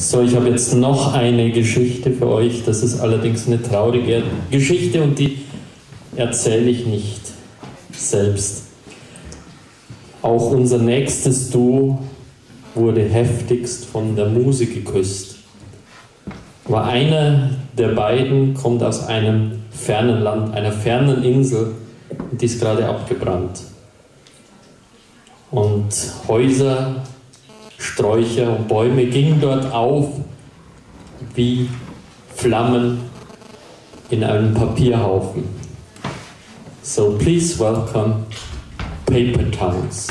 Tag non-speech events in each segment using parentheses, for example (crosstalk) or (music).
So, ich habe jetzt noch eine Geschichte für euch. Das ist allerdings eine traurige Geschichte und die erzähle ich nicht selbst. Auch unser nächstes Duo wurde heftigst von der Muse geküsst. Aber einer der beiden kommt aus einem fernen Land, einer fernen Insel, die ist gerade abgebrannt. Und Häuser, Sträucher und Bäume gingen dort auf wie Flammen in einem Papierhaufen. So please welcome Paper Towns.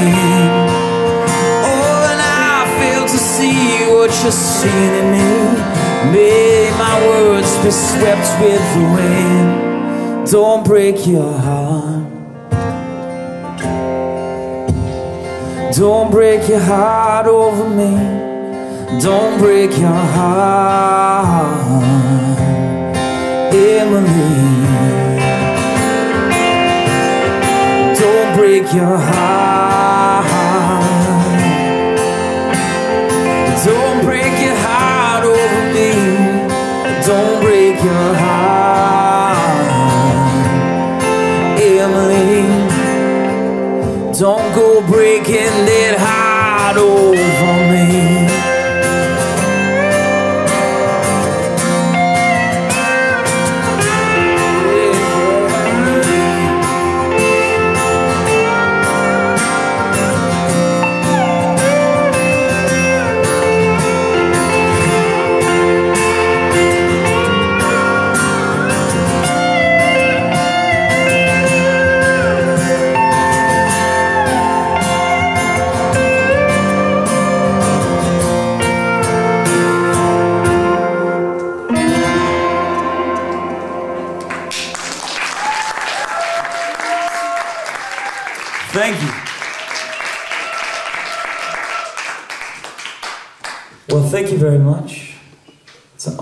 hand Oh, and I fail to see what you're seeing in me. May my words be swept with the wind. Don't break your heart. Don't break your heart over me. Don't break your heart. Emily. Don't break your heart. go breaking that heart. Oh.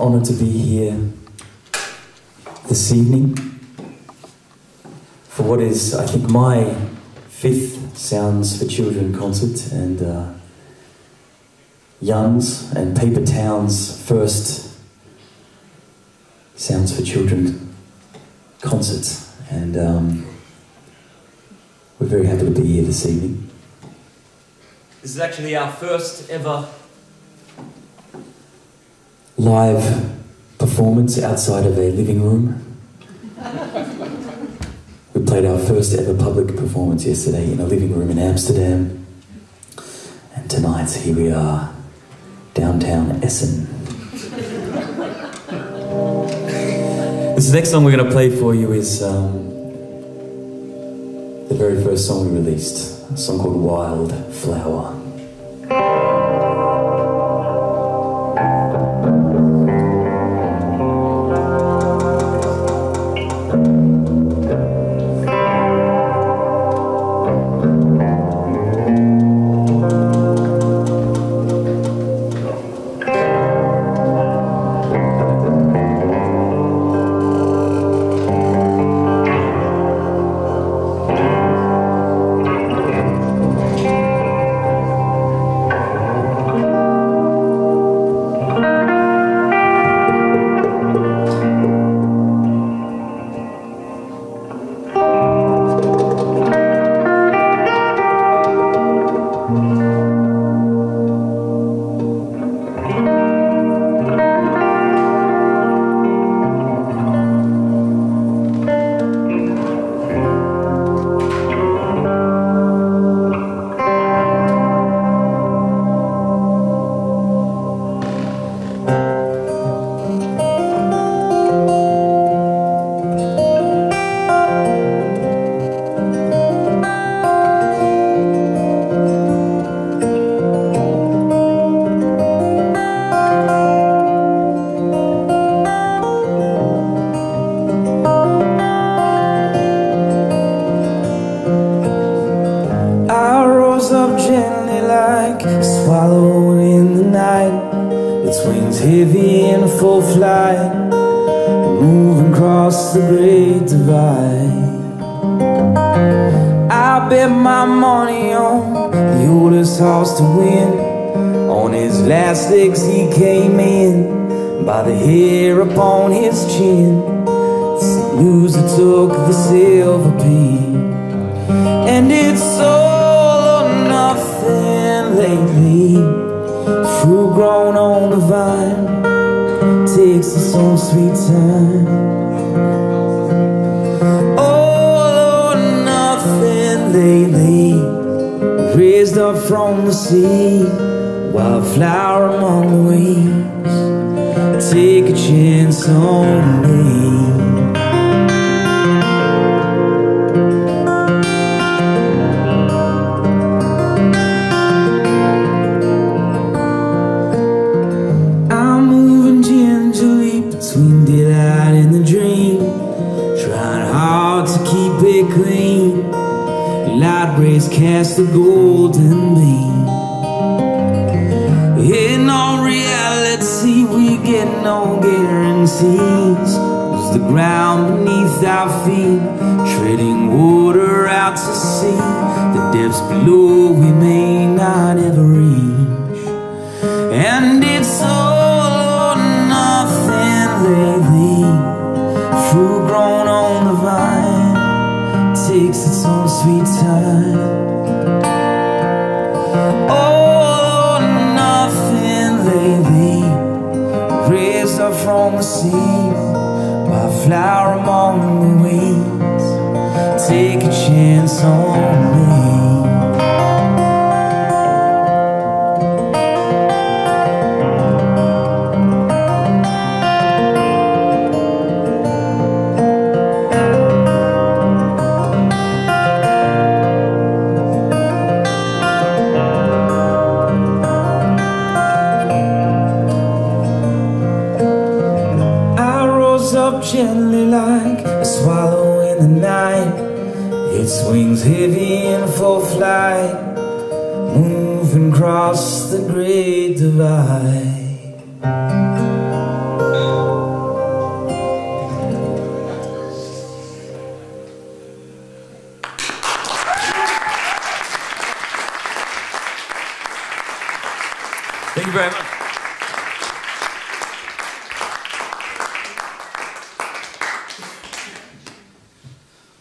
Honor to be here this evening for what is, I think, my fifth Sounds for Children concert and uh, Jan's and Paper Town's first Sounds for Children concert. And um, we're very happy to be here this evening. This is actually our first ever live performance outside of a living room. we played our first ever public performance yesterday in a living room in Amsterdam. And tonight, here we are, downtown Essen. this next song we're going to play for you is um, the very first song we released, a song called Wild Flower. Heavy in full flight, moving across the great divide. I bet my money on the oldest horse to win. On his last legs he came in, by the hair upon his chin. The loser took the silver pin. grown on the vine. Takes its own sweet time. All or nothing lately. Raised up from the sea. Wildflower among the weeds. Take a chance on me. past the golden beam. In all reality we get no guarantees. Cause the ground beneath our feet.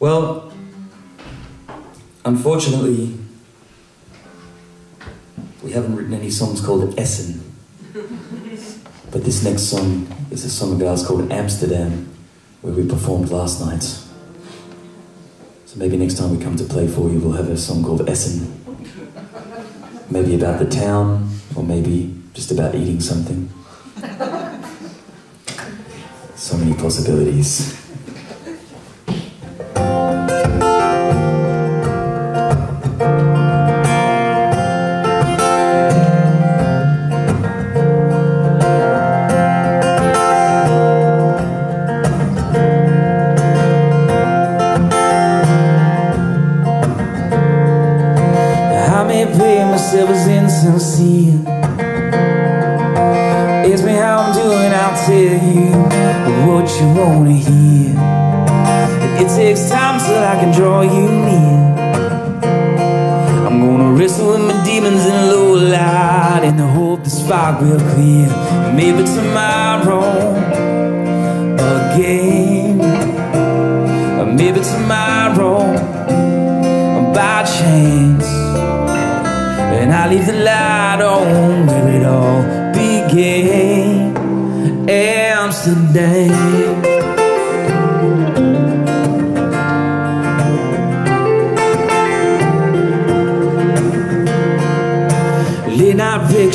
Well, unfortunately, we haven't written any songs called Essen. But this next song is a song of ours called Amsterdam, where we performed last night. So maybe next time we come to play for you, we'll have a song called Essen. Maybe about the town, or maybe just about eating something. So many possibilities.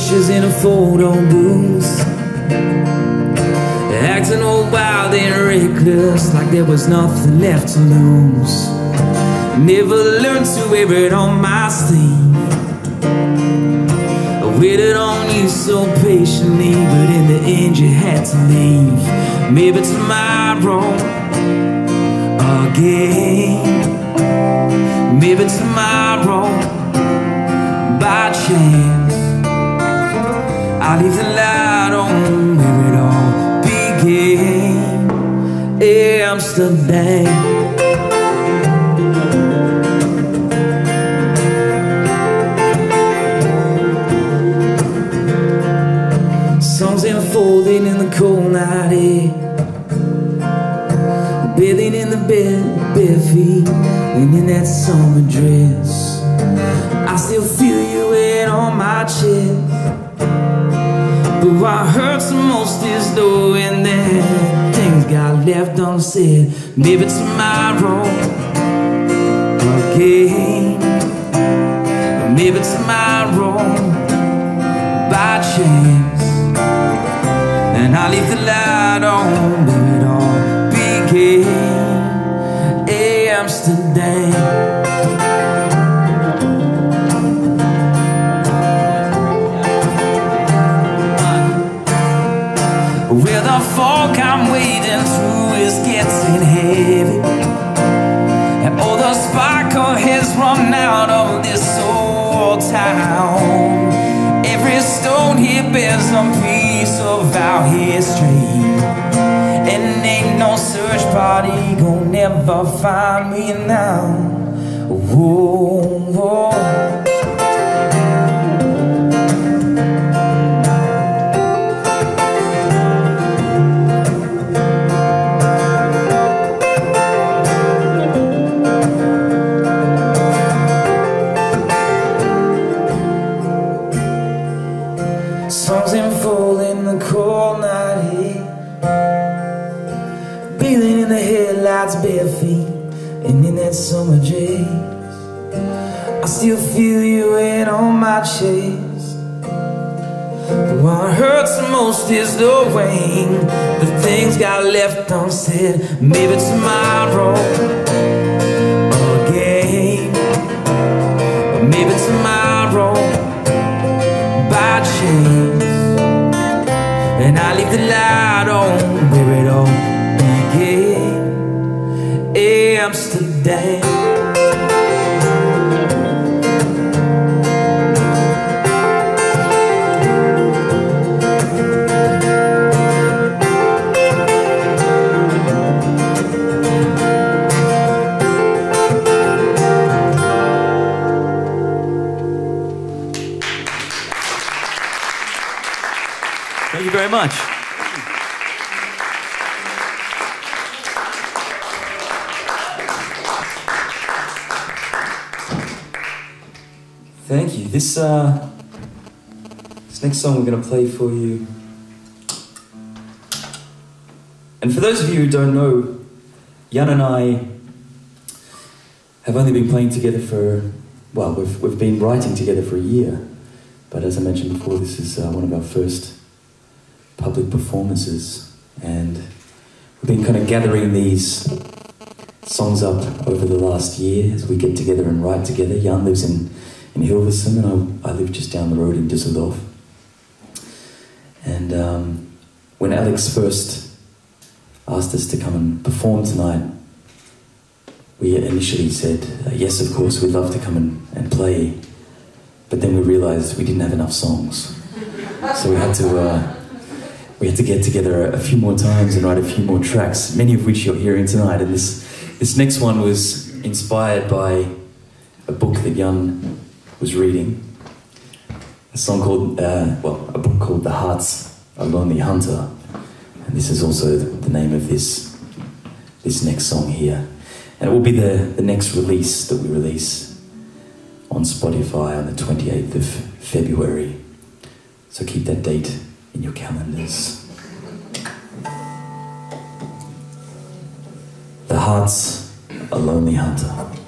Pictures in a photo booth Acting all wild and reckless Like there was nothing left to lose. Never learned to wear it on my sleeve. I waited on you so patiently But in the end you had to leave. Maybe tomorrow Again. Maybe tomorrow By chance I'll leave the light on Where it all began Amsterdam Songs unfolding in the cold night air. Bathing in the bed, bare feet. And in that summer dress is knowing that. Things got left unsaid. Maybe tomorrow Again. Maybe tomorrow By chance. And I leave the light on where it all began. Amsterdam town. Every stone here bears some piece of our history And ain't no search party gonna never find me now. Whoa, whoa most is the way The things got left unsaid. Maybe tomorrow Again. Maybe tomorrow by chance. And I leave the light on where it all began. Amsterdam much. Thank you. This uh, this next song we're going to play for you. And for those of you who don't know, Jan and I have only been playing together for, well, we've, we've been writing together for a year. But as I mentioned before, this is uh, one of our first public performances. And we've been kind of gathering these songs up over the last year as we get together and write together. Jan lives in, in Hilversum, and I, I live just down the road in Düsseldorf. And um, when Alex first asked us to come and perform tonight, we initially said, uh, yes, of course, we'd love to come and, and play. But then we realized we didn't have enough songs. So we had to, uh, we had to get together a, few more times and write a few more tracks, many of which you're hearing tonight. And this, this next one was inspired by a book that Jan was reading. A song called, uh, well, a book called The Heart's a Lonely Hunter. And this is also the name of this, this next song here. And it will be the, the next release that we release on Spotify on the 28th of February. So keep that date in your calendars. The heart's a lonely hunter.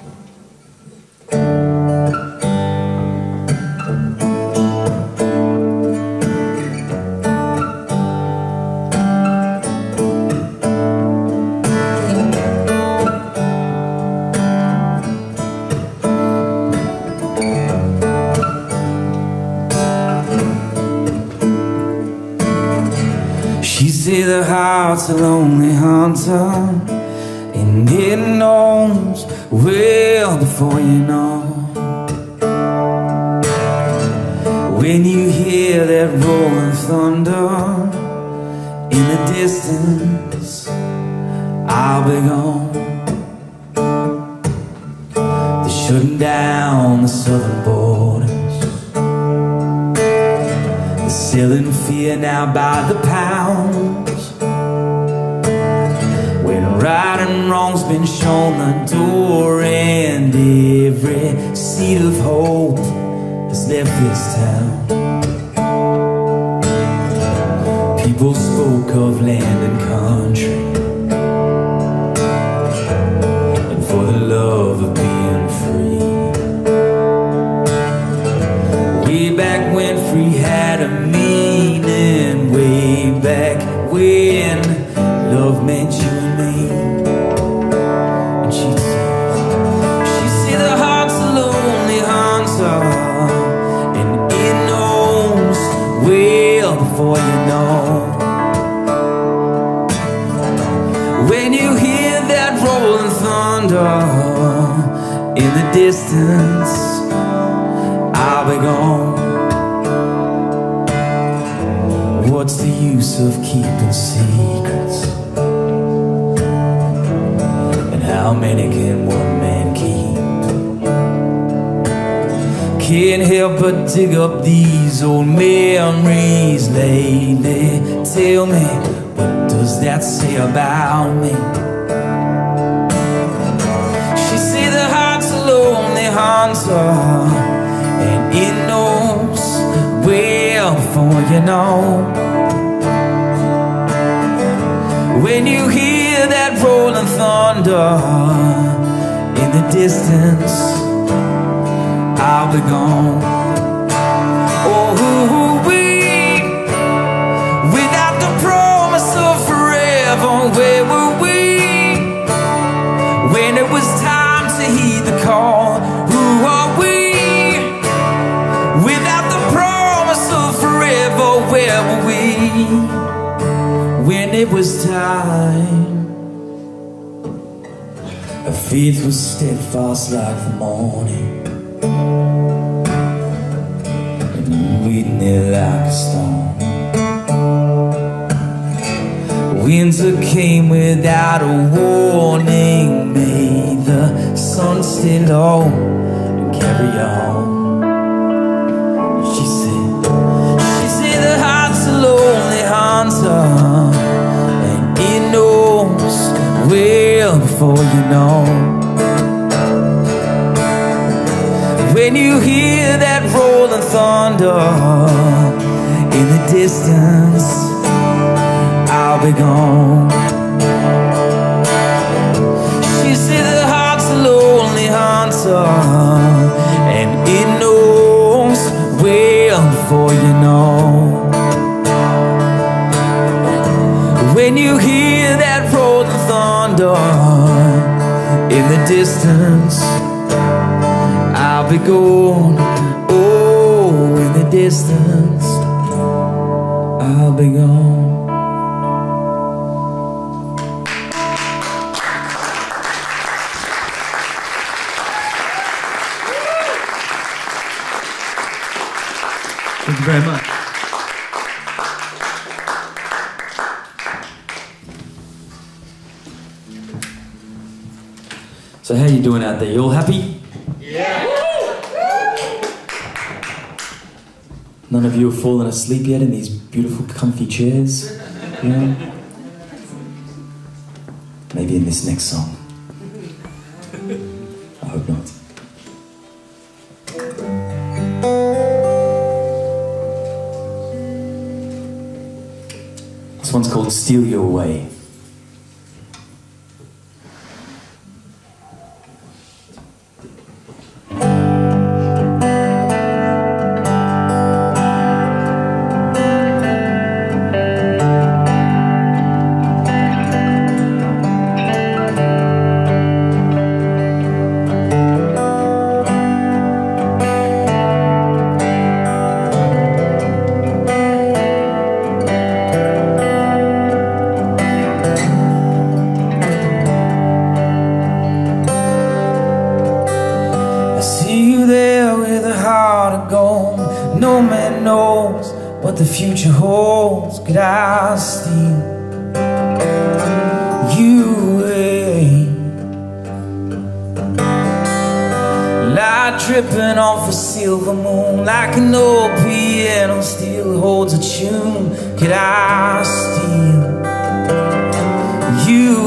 A lonely hunter And it knows well before you know. When you hear that rolling thunder In the distance I'll be gone. They're shutting down the southern borders. They're selling fear now by the pounds right and wrong's been shown the door And every seed of hope has left this town. People spoke of land and country distance I'll be gone. What's the use of keeping secrets? And how many can one man keep? Can't help but dig up these old memories lately. Tell me, what does that say about me? Hunter and it knows well before you know. When you hear that rolling thunder in the distance, I'll be gone. It was time? Her faith was steadfast like the morning, and waiting there like a storm. Winter came without a warning, made the sun stay low and carry on. She said, she said the heart's a lonely heart before you know. When you hear that rolling thunder in the distance, I'll be gone. She said the heart's a lonely hunter, and it knows well before you know. When you hear in the distance, I'll be gone. Oh, in the distance, I'll be gone. Thank you very much. You doing out there? You all happy? Yeah. None of you have fallen asleep yet in these beautiful comfy chairs? Maybe in this next song. I hope not. This one's called Steal You Away. What the future holds. Could I steal you away? Light dripping off a silver moon, like an old piano still holds a tune. Could I steal you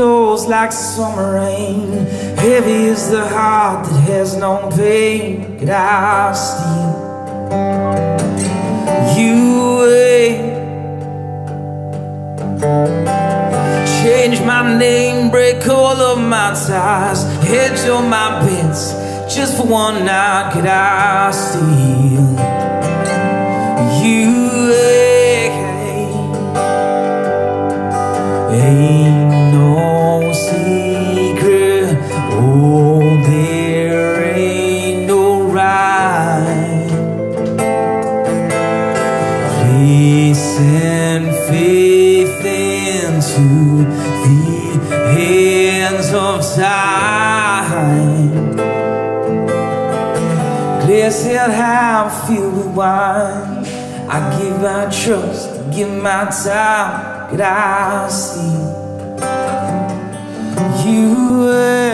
Here like summer rain. Heavy is the heart that has known pain. Could I steal you away? Change my name, break all of my ties, hedge all my bets. Just for one night, could I steal you away? Ain't into the hands of time. Glass how I feel with wine. I give my trust, give my time. Could I see you?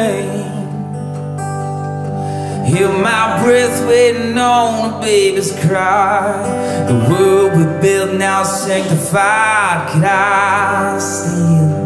Hear my breath waiting on a baby's cry. The world we built now sanctified. Could I steal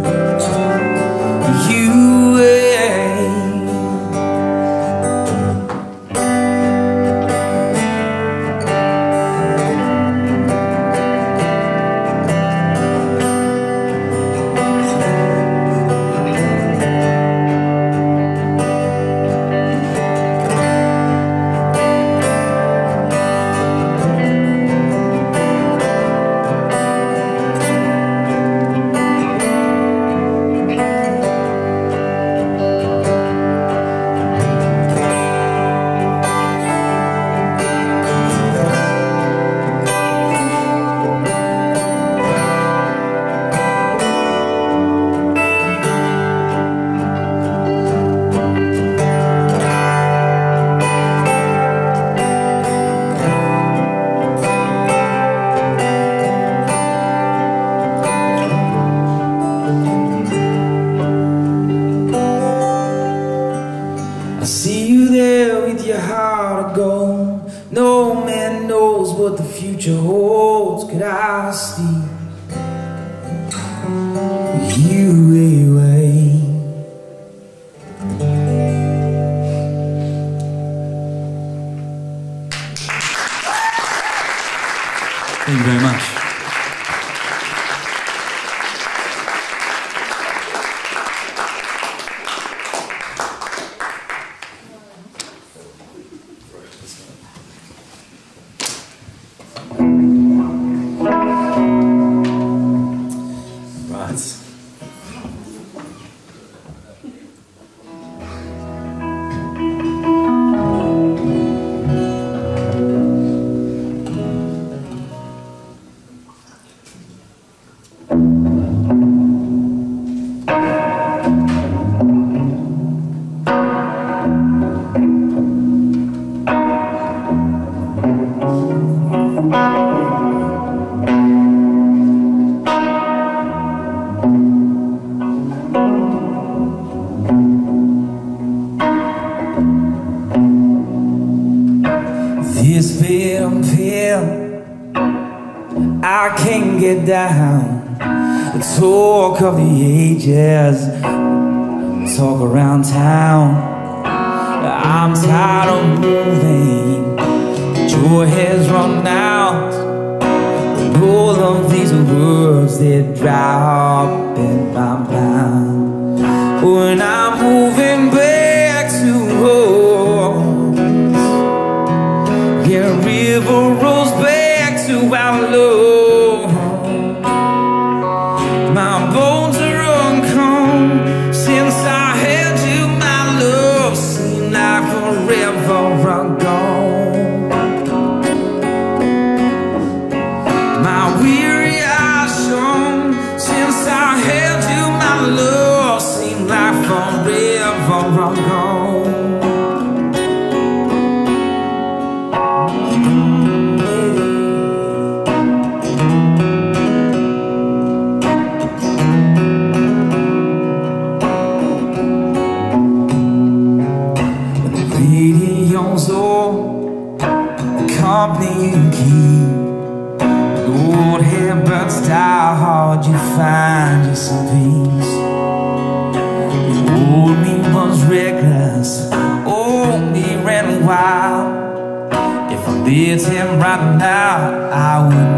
I can't get down. The talk of the ages. Talk around town. I'm tired of moving. Joy has run out. And all of these words They drop in my mind. When I'm moving back to home yeah, river find you some peace. You old me was reckless, old me ran wild. If I met him right now, I would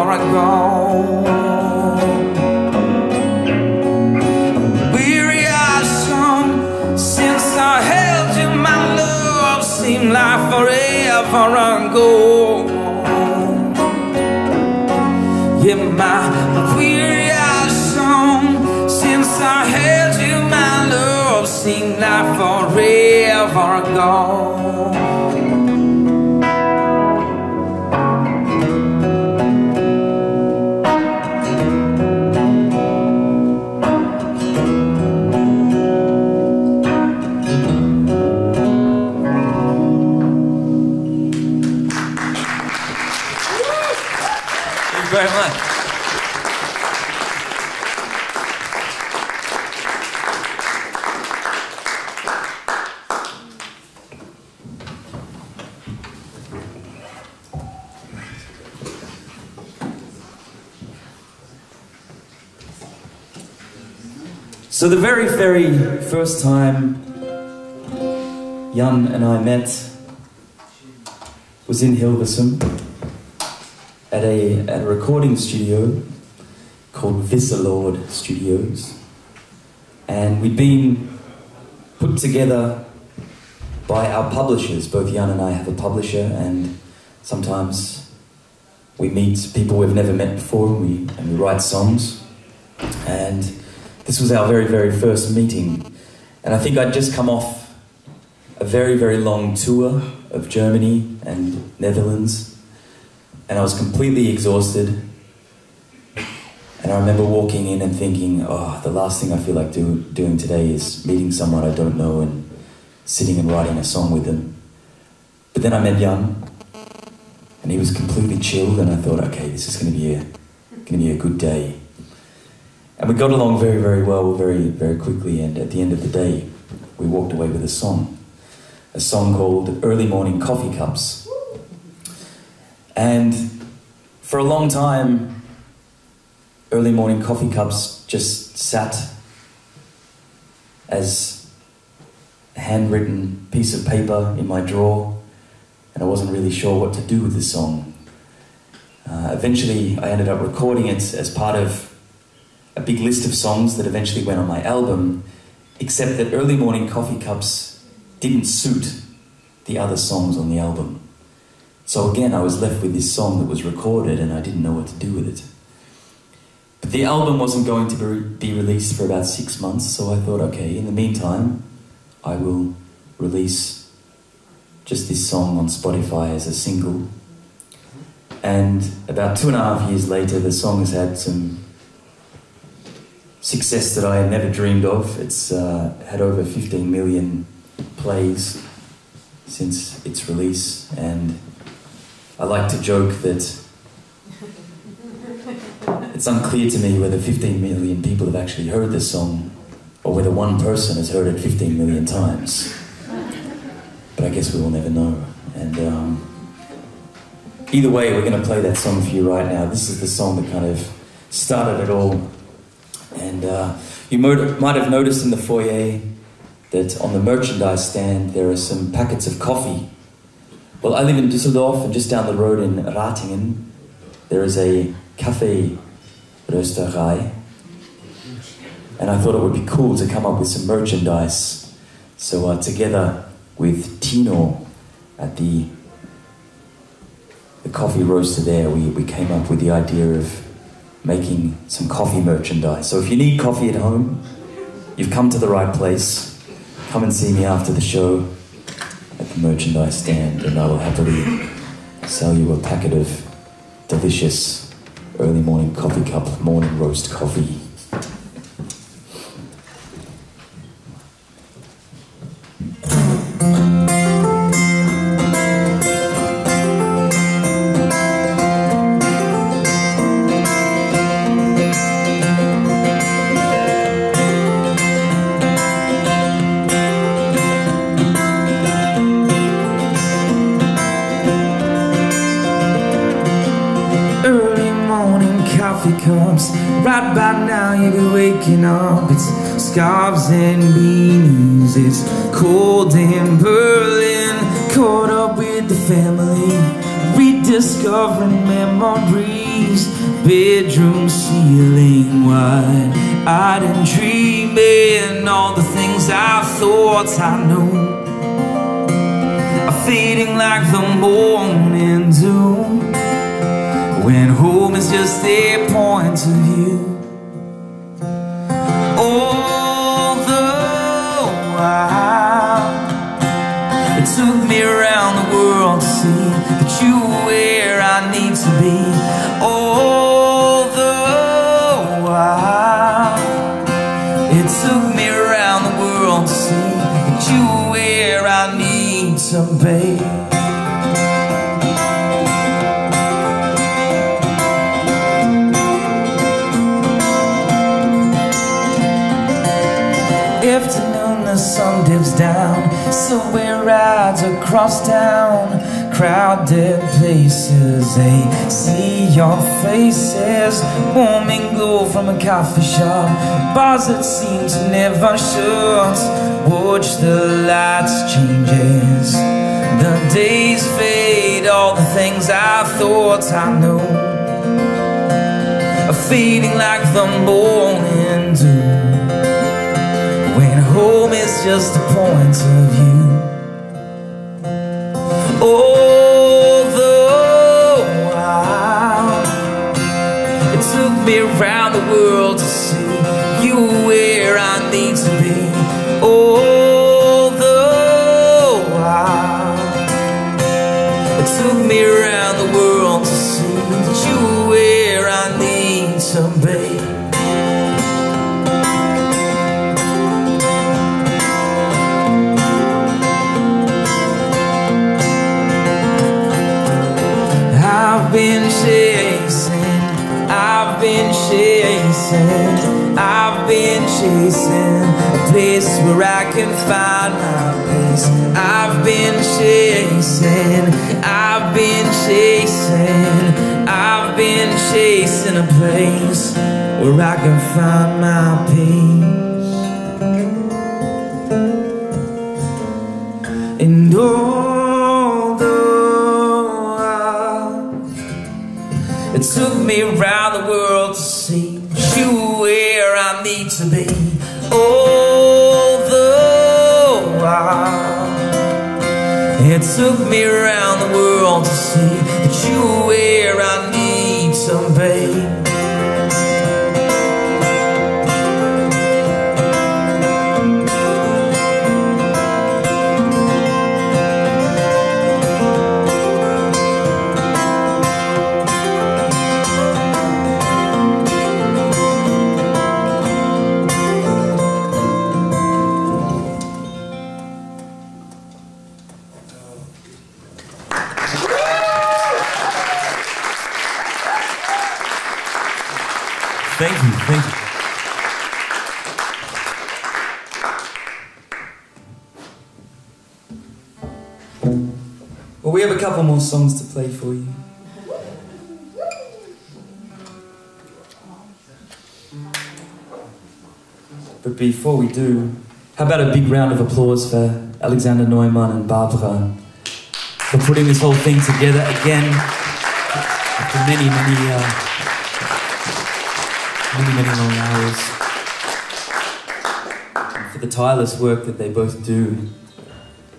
forever ago. Weary eyes shone since I held you. My love seemed like forever ago. Yeah, my weary eyes shone since I held you. My love seemed like forever ago. So the very, very first time Jan and I met was in Hilversum at a, at a recording studio called Wisseloord Studios. And we'd been put together by our publishers. Both Jan and I have a publisher, and sometimes we meet people we've never met before and we, and we write songs. And this was our very, very first meeting. And I think I'd just come off a very, very long tour of Germany and Netherlands. And I was completely exhausted. And I remember walking in and thinking, oh, the last thing I feel like do, doing today is meeting someone I don't know and sitting and writing a song with them. But then I met Jan, and he was completely chilled, and I thought, okay, this is going to be a going to be a good day. And we got along very, very well, very, very quickly. And at the end of the day, we walked away with a song, a song called "Early Morning Coffee Cups." And for a long time, early morning coffee cups just sat as a handwritten piece of paper in my drawer, and I wasn't really sure what to do with the song. Uh, eventually, I ended up recording it as part of a big list of songs that eventually went on my album, except that Early Morning Coffee Cups didn't suit the other songs on the album. So again, I was left with this song that was recorded and I didn't know what to do with it. But the album wasn't going to be released for about six months, so I thought, okay, in the meantime, I will release just this song on Spotify as a single. And about two and a half years later, the song has had some success that I had never dreamed of. It's uh, had over 15 million plays since its release, and I like to joke that (laughs) it's unclear to me whether 15 million people have actually heard this song or whether one person has heard it 15 million times. But I guess we will never know. And um, either way, we're going to play that song for you right now. This is the song that kind of started it all. And uh, you might have noticed in the foyer that on the merchandise stand there are some packets of coffee. Well, I live in Düsseldorf, and just down the road in Ratingen, there is a cafe rösterei. And I thought it would be cool to come up with some merchandise. So, uh, together with Tino at the, the coffee roaster there, we, we came up with the idea of making some coffee merchandise. So, if you need coffee at home, you've come to the right place. Come and see me after the show at the merchandise stand, and I will happily sell you a packet of delicious early morning coffee cup, morning roast coffee. Scarves and beanies. It's cold in Berlin. Caught up with the family, rediscovering memories. Bedroom ceiling wide, eyed and dreaming all the things I thought I knew. Are fading like the morning dew. When home is just a across town crowded places. They see your faces Warm and glow from a coffee shop. Bars that seem to never shut. Watch the lights changes. The days fade All the things I thought I knew Are fading like the morning dew. When home is just a point of view Although I, it took me around the world to see chasing, I've been chasing a place where I can find my peace. I've been chasing, I've been chasing, I've been chasing a place where I can find my peace. And although I, it took me around the world to Although I, it took me around the world to see that you where more songs to play for you. But before we do, how about a big round of applause for Alexander Neumann and Barbara for putting this whole thing together again after many, many, uh, many, many long hours. For the tireless work that they both do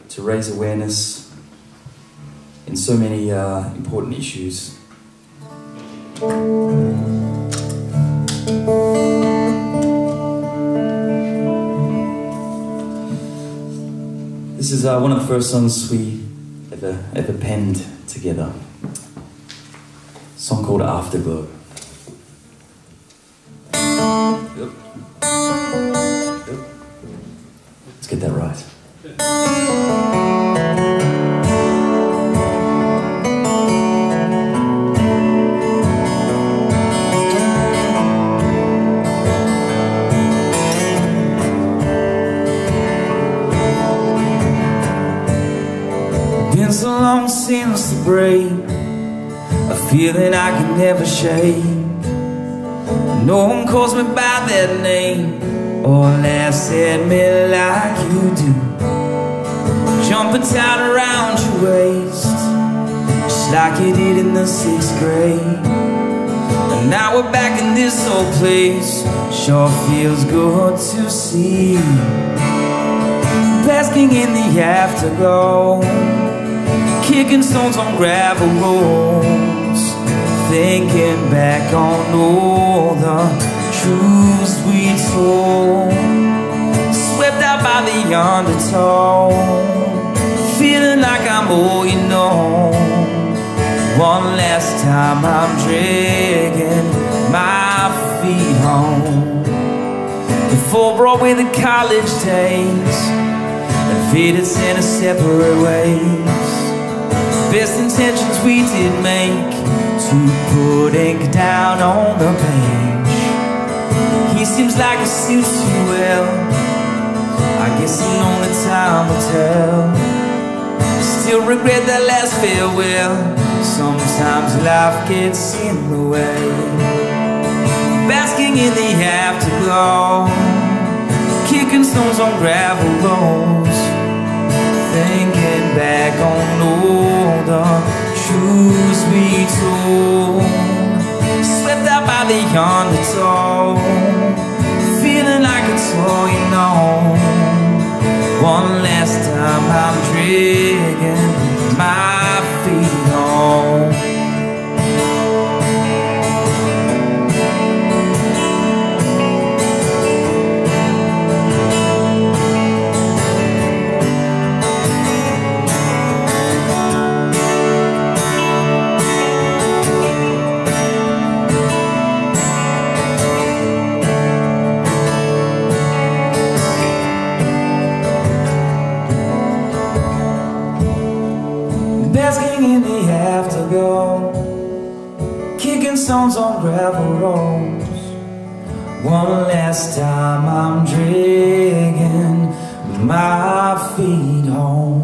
to raise awareness in so many uh, important issues. This is uh, one of the first songs we ever ever penned together. A song called Afterglow. No one calls me by that name. Or laughs at me like you do. Jumping down around your waist Just like you did in the sixth grade. And now we're back in this old place. Sure feels good to see Basking in the afterglow. Kicking stones on gravel roads Thinking back on all the truths we told. Swept out by the undertow Feeling like I'm all you know. One last time I'm dragging my feet home. Before Broadway the college days And faded in a separate ways. Best intentions we did make To put ink down on the page He seems like he suits you well I guess only time will tell. Still regret that last farewell. Sometimes life gets in the way. Basking in the afterglow, kicking stones on gravel roads, thinking back on the truths we told. Swept out by the undertow, feeling like it's all you know. One last time I'm dragging my feet home. Kicking stones on gravel roads. One last time I'm dragging my feet home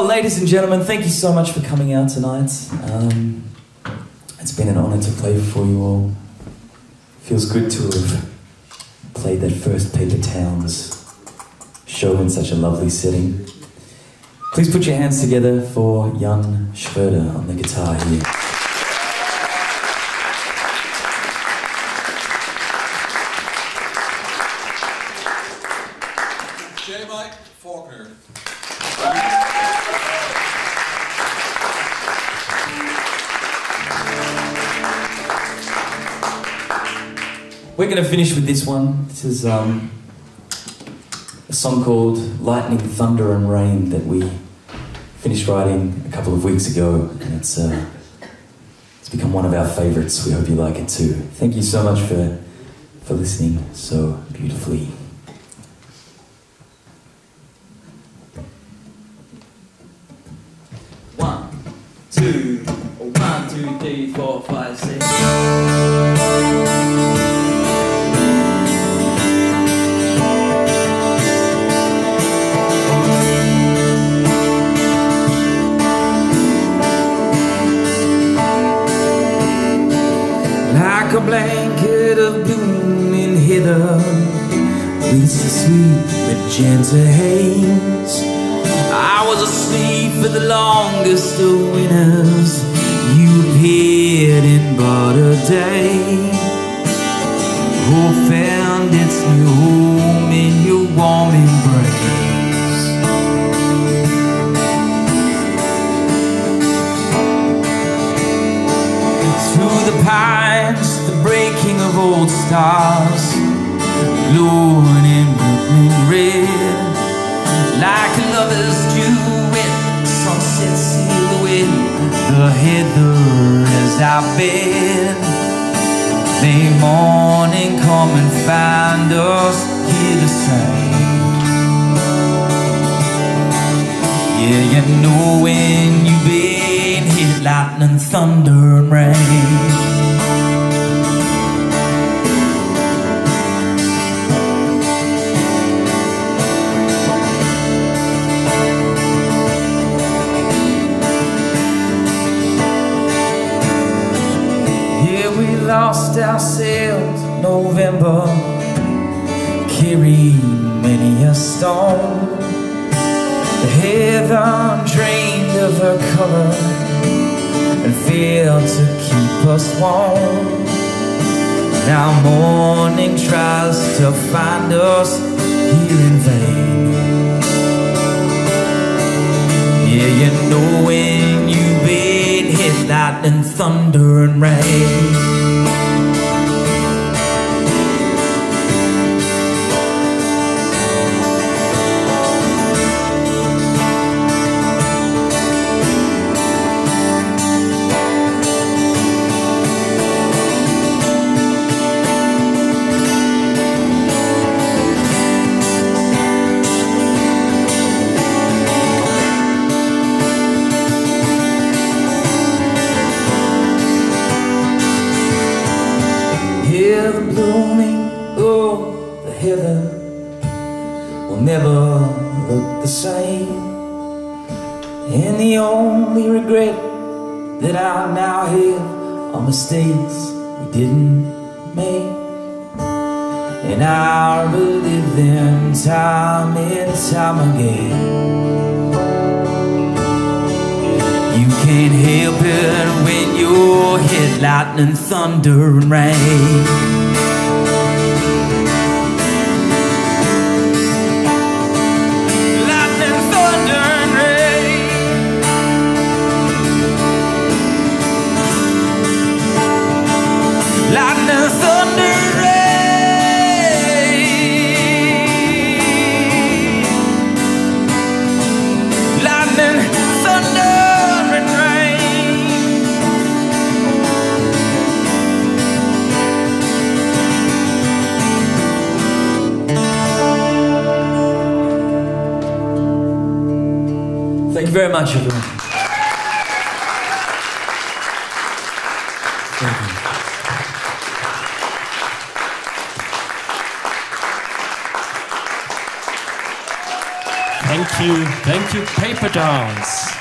Well, ladies and gentlemen, thank you so much for coming out tonight. Um, it's been an honor to play for you all. Feels good to have played that first Paper Towns show in such a lovely setting. Please put your hands together for Jan Schroeder on the guitar here. Going to finish with this one. This is um, a song called Lightning, Thunder and Rain that we finished writing a couple of weeks ago, and it's, uh, it's become one of our favorites. We hope you like it too. Thank you so much for, for listening so beautifully. Stone. The heather drained of her color and failed to keep us warm. Now morning tries to find us here in vain. Yeah, you know when you've been hit lightning, thunder, and rain. Mistakes we didn't make. And I'll relive them time and time again. You can't help it when you hit lightning, thunder, and rain. You very much, everyone. Thank you. Thank you, thank you, Paper Dance.